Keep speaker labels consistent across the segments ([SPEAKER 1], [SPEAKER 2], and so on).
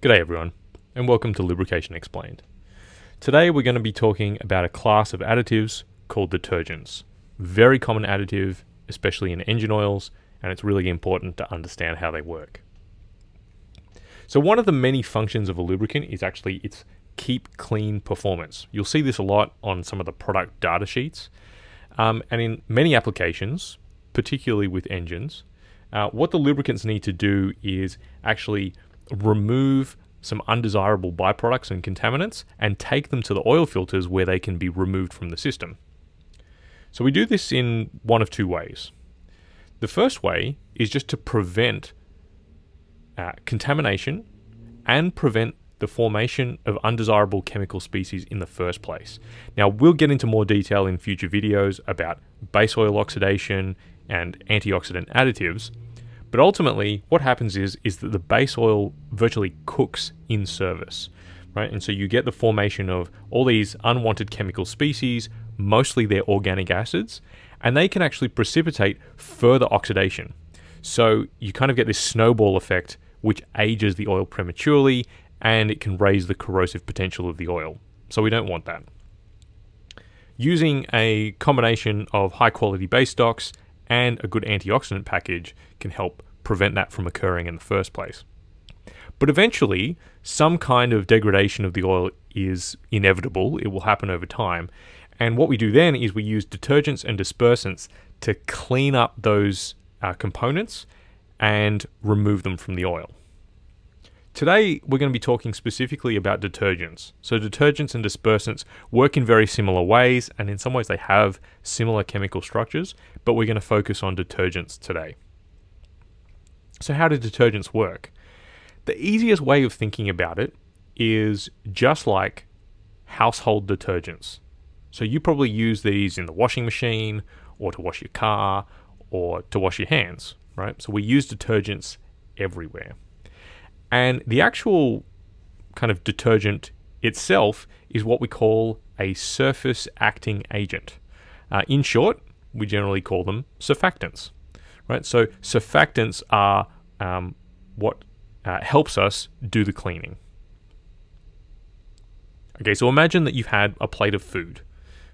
[SPEAKER 1] G'day everyone, and welcome to Lubrication Explained. Today we're going to be talking about a class of additives called detergents. Very common additive, especially in engine oils, and it's really important to understand how they work. So one of the many functions of a lubricant is actually its keep clean performance. You'll see this a lot on some of the product data sheets, um, and in many applications, particularly with engines, uh, what the lubricants need to do is actually remove some undesirable byproducts and contaminants and take them to the oil filters where they can be removed from the system. So we do this in one of two ways. The first way is just to prevent uh, contamination and prevent the formation of undesirable chemical species in the first place. Now, we'll get into more detail in future videos about base oil oxidation and antioxidant additives, but ultimately, what happens is is that the base oil virtually cooks in service, right? And so you get the formation of all these unwanted chemical species, mostly they're organic acids, and they can actually precipitate further oxidation. So you kind of get this snowball effect which ages the oil prematurely and it can raise the corrosive potential of the oil. So we don't want that. Using a combination of high quality base stocks and a good antioxidant package can help prevent that from occurring in the first place. But eventually, some kind of degradation of the oil is inevitable. It will happen over time. And what we do then is we use detergents and dispersants to clean up those uh, components and remove them from the oil. Today, we're going to be talking specifically about detergents. So, detergents and dispersants work in very similar ways, and in some ways, they have similar chemical structures, but we're going to focus on detergents today. So, how do detergents work? The easiest way of thinking about it is just like household detergents. So, you probably use these in the washing machine, or to wash your car, or to wash your hands, right? So, we use detergents everywhere. And the actual kind of detergent itself is what we call a surface acting agent. Uh, in short, we generally call them surfactants. Right? So surfactants are um, what uh, helps us do the cleaning. Okay, so imagine that you've had a plate of food.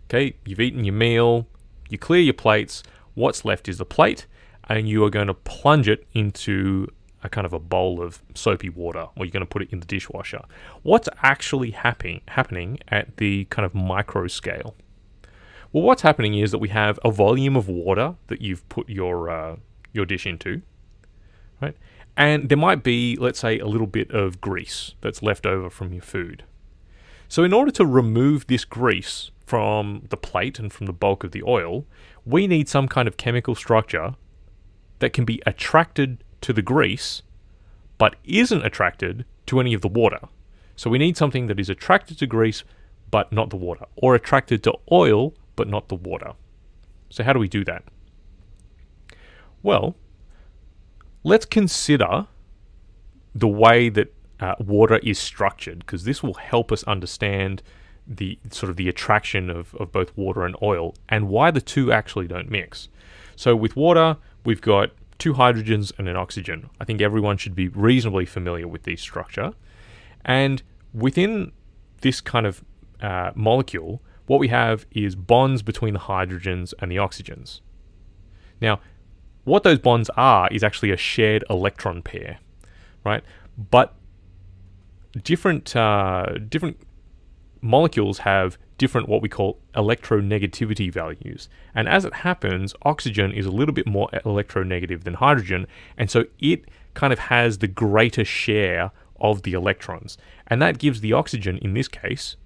[SPEAKER 1] Okay, you've eaten your meal, you clear your plates. What's left is the plate, and you are going to plunge it into a kind of a bowl of soapy water or you're going to put it in the dishwasher. What's actually happening happening at the kind of micro scale? Well, what's happening is that we have a volume of water that you've put your uh, your dish into, right? And there might be, let's say, a little bit of grease that's left over from your food. So, in order to remove this grease from the plate and from the bulk of the oil, we need some kind of chemical structure that can be attracted to the grease, but isn't attracted to any of the water. So we need something that is attracted to grease, but not the water, or attracted to oil, but not the water. So how do we do that? Well, let's consider the way that uh, water is structured, because this will help us understand the sort of the attraction of, of both water and oil and why the two actually don't mix. So with water, we've got two hydrogens and an oxygen. I think everyone should be reasonably familiar with this structure. And within this kind of uh, molecule, what we have is bonds between the hydrogens and the oxygens. Now, what those bonds are is actually a shared electron pair, right? But different uh, different molecules have different what we call electronegativity values. And as it happens, oxygen is a little bit more electronegative than hydrogen, and so it kind of has the greater share of the electrons. And that gives the oxygen, in this case,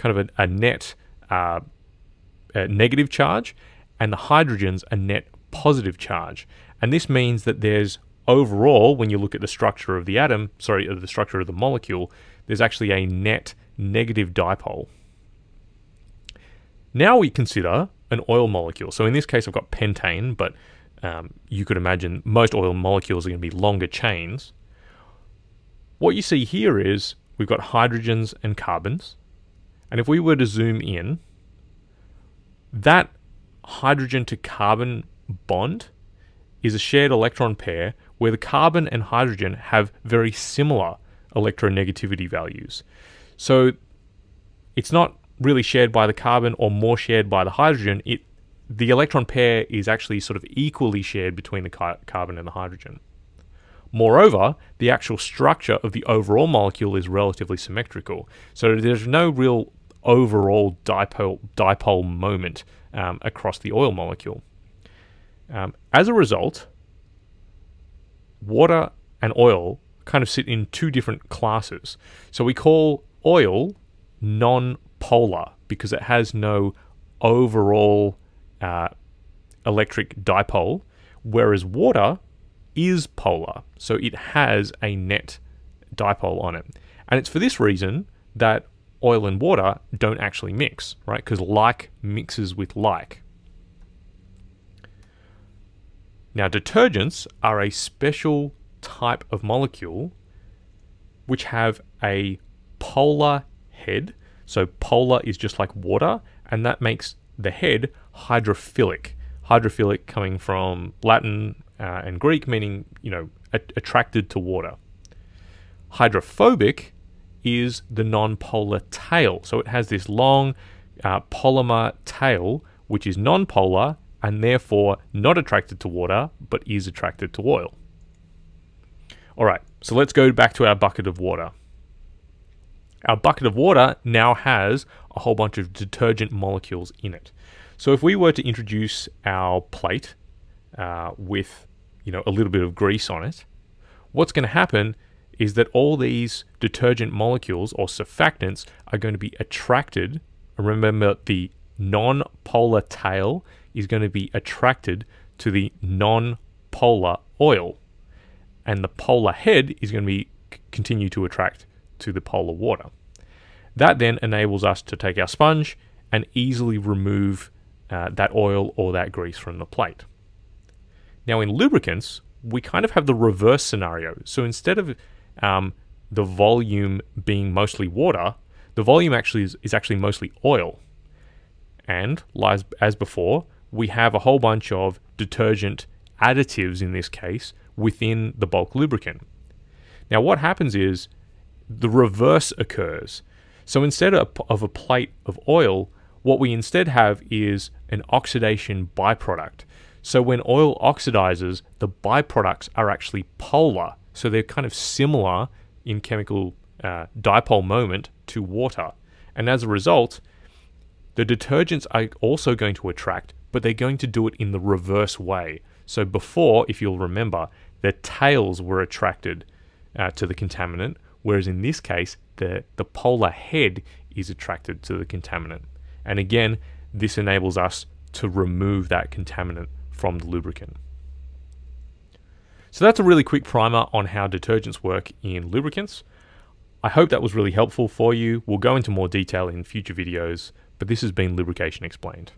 [SPEAKER 1] kind of a, a net uh, a negative charge, and the hydrogen's a net positive charge. And this means that there's overall, when you look at the structure of the atom, sorry, the structure of the molecule, there's actually a net negative dipole. Now we consider an oil molecule. So in this case, I've got pentane, but um, you could imagine most oil molecules are going to be longer chains. What you see here is we've got hydrogens and carbons. And if we were to zoom in, that hydrogen to carbon bond is a shared electron pair where the carbon and hydrogen have very similar electronegativity values. So it's not really shared by the carbon or more shared by the hydrogen. It the electron pair is actually sort of equally shared between the car- carbon and the hydrogen. Moreover, the actual structure of the overall molecule is relatively symmetrical, so there's no real overall dipole, dipole moment um, across the oil molecule. Um, as a result, water and oil kind of sit in two different classes. So we call oil non polar because it has no overall uh, electric dipole, whereas water is polar, so it has a net dipole on it. And it's for this reason that oil and water don't actually mix, right? Because like mixes with like. Now, detergents are a special type of molecule which have a polar head. So, polar is just like water, and that makes the head hydrophilic. Hydrophilic coming from Latin uh, and Greek, meaning, you know, attracted to water. Hydrophobic is the nonpolar tail. So it has this long uh, polymer tail, which is nonpolar and therefore not attracted to water, but is attracted to oil. All right, so let's go back to our bucket of water. Our bucket of water now has a whole bunch of detergent molecules in it. So if we were to introduce our plate uh, with, you know, a little bit of grease on it, what's going to happen is that all these detergent molecules or surfactants are going to be attracted. Remember, the non polar tail is going to be attracted to the non polar oil, and the polar head is going to be continue to attract to the polar water. That then enables us to take our sponge and easily remove uh, that oil or that grease from the plate. Now, in lubricants, we kind of have the reverse scenario. So instead of um, the volume being mostly water, the volume actually is, is actually mostly oil. And as, as before, we have a whole bunch of detergent additives in this case within the bulk lubricant. Now, what happens is the reverse occurs. So instead of a plate of oil, what we instead have is an oxidation byproduct. So when oil oxidizes, the byproducts are actually polar. So they're kind of similar in chemical uh, dipole moment to water. And as a result, the detergents are also going to attract, but they're going to do it in the reverse way. So before, if you'll remember, the tails were attracted uh, to the contaminant, whereas in this case, the, the polar head is attracted to the contaminant. And again, this enables us to remove that contaminant from the lubricant. So that's a really quick primer on how detergents work in lubricants. I hope that was really helpful for you. We'll go into more detail in future videos, but this has been Lubrication Explained.